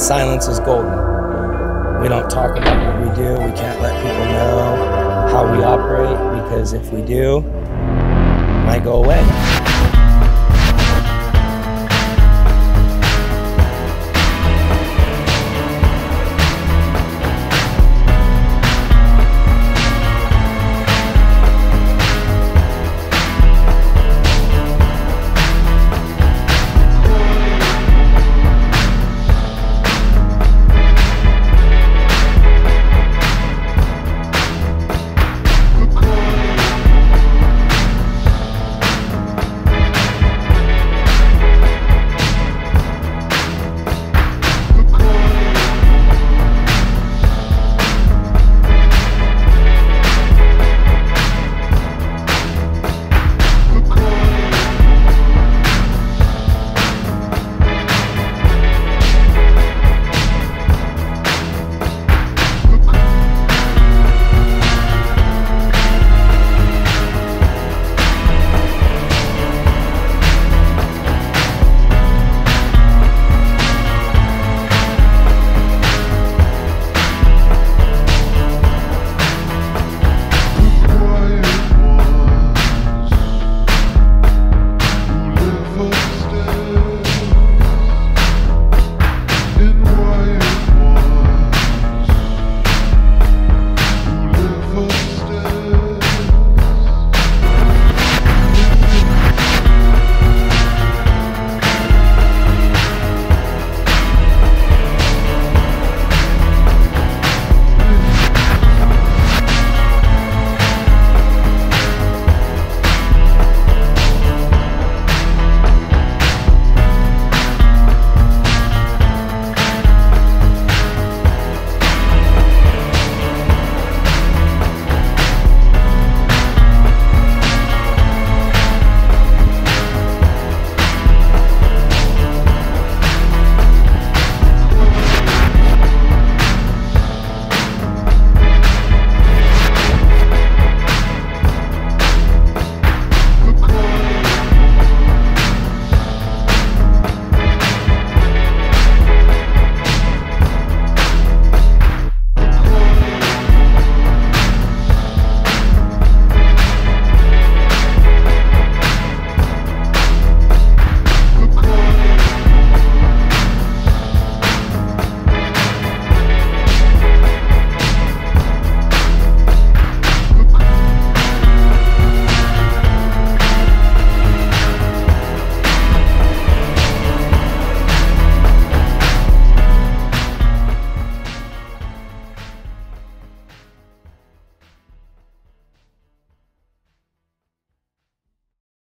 silence is golden. We don't talk about what we do. We can't let people know how we operate because if we do, it might go away.